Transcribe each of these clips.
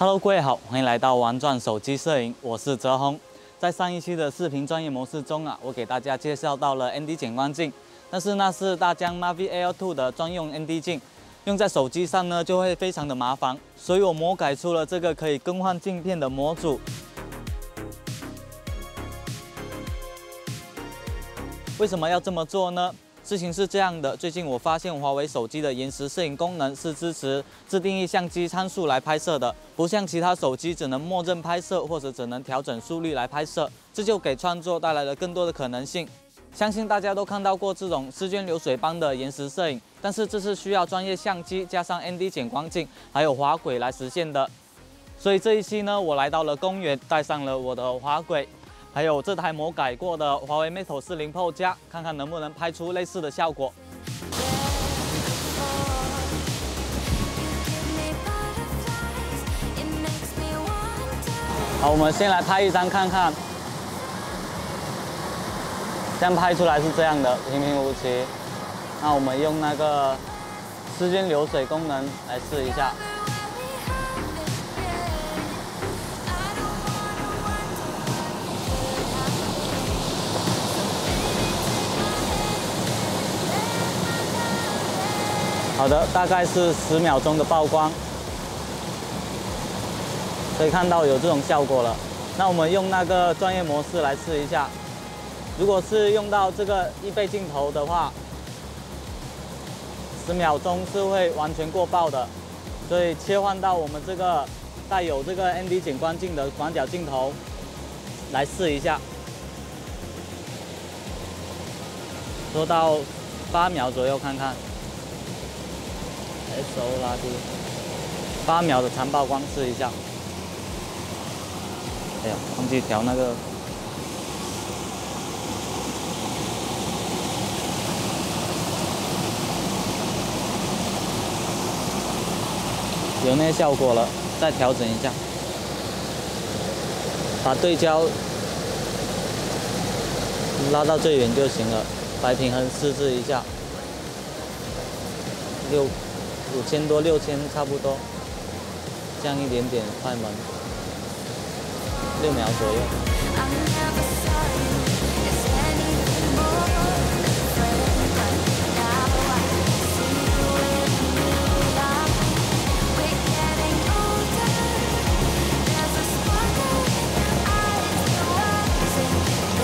Hello，各位好，欢迎来到玩转手机摄影，我是泽宏。在上一期的视频专业模式中啊，我给大家介绍到了 ND 减光镜，但是那是大疆 Mavic Air 2的专用 ND 镜，用在手机上呢就会非常的麻烦，所以我魔改出了这个可以更换镜片的模组。为什么要这么做呢？事情是这样的，最近我发现华为手机的延时摄影功能是支持自定义相机参数来拍摄的，不像其他手机只能默认拍摄或者只能调整速率来拍摄，这就给创作带来了更多的可能性。相信大家都看到过这种丝绢流水般的延时摄影，但是这是需要专业相机加上 ND 减光镜还有滑轨来实现的。所以这一期呢，我来到了公园，带上了我的滑轨。还有这台魔改过的华为 Mate 40 Pro 加，看看能不能拍出类似的效果。好，我们先来拍一张看看，这样拍出来是这样的，平平无奇。那我们用那个丝绢流水功能来试一下。好的，大概是十秒钟的曝光，可以看到有这种效果了。那我们用那个专业模式来试一下。如果是用到这个一倍镜头的话，十秒钟是会完全过曝的。所以切换到我们这个带有这个 ND 减光镜的广角镜头来试一下，做到八秒左右看看。S O 拉低，八秒的长曝光试一下。哎呀，忘记调那个。有那个效果了，再调整一下，把对焦拉到最远就行了，白平衡试置一下，六。五千多六千差不多，降一点点快门，六秒左右。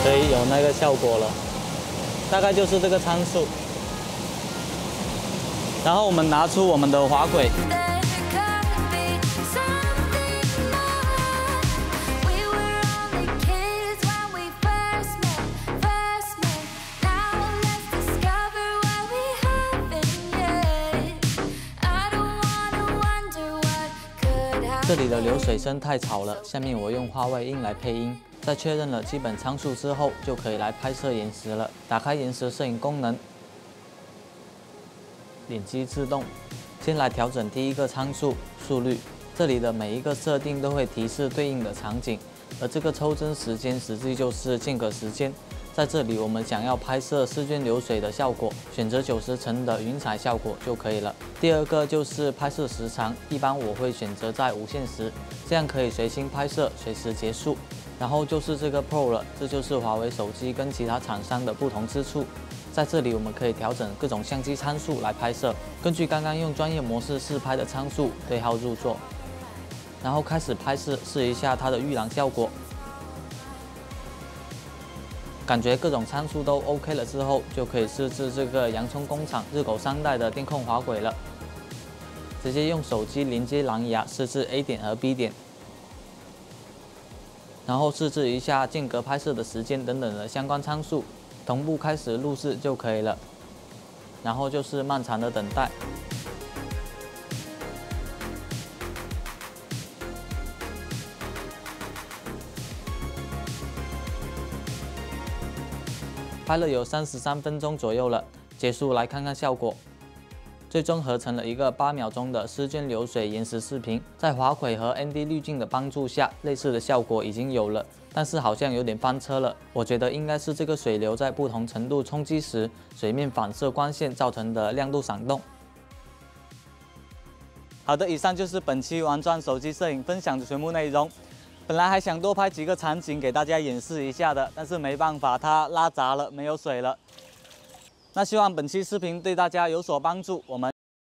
所以有那个效果了，大概就是这个参数。然后我们拿出我们的滑轨，这里的流水声太吵了，下面我用话外音来配音。在确认了基本参数之后，就可以来拍摄延时了。打开延时摄影功能。点击自动，先来调整第一个参数速率。这里的每一个设定都会提示对应的场景，而这个抽帧时间实际就是间隔时间。在这里，我们想要拍摄试卷流水的效果，选择九十层的云彩效果就可以了。第二个就是拍摄时长，一般我会选择在无限时，这样可以随心拍摄，随时结束。然后就是这个 Pro 了，这就是华为手机跟其他厂商的不同之处。在这里，我们可以调整各种相机参数来拍摄，根据刚刚用专业模式试拍的参数对号入座，然后开始拍摄，试一下它的预览效果。感觉各种参数都 OK 了之后，就可以设置这个洋葱工厂日狗三代的电控滑轨了。直接用手机连接蓝牙设置 A 点和 B 点，然后设置一下间隔拍摄的时间等等的相关参数。同步开始录制就可以了，然后就是漫长的等待。拍了有三十三分钟左右了，结束来看看效果。最终合成了一个八秒钟的丝绢流水延时视频，在滑轨和 ND 滤镜的帮助下，类似的效果已经有了，但是好像有点翻车了。我觉得应该是这个水流在不同程度冲击时，水面反射光线造成的亮度闪动。好的，以上就是本期玩转手机摄影分享的全部内容。本来还想多拍几个场景给大家演示一下的，但是没办法，它拉闸了，没有水了。那希望本期视频对大家有所帮助，我们。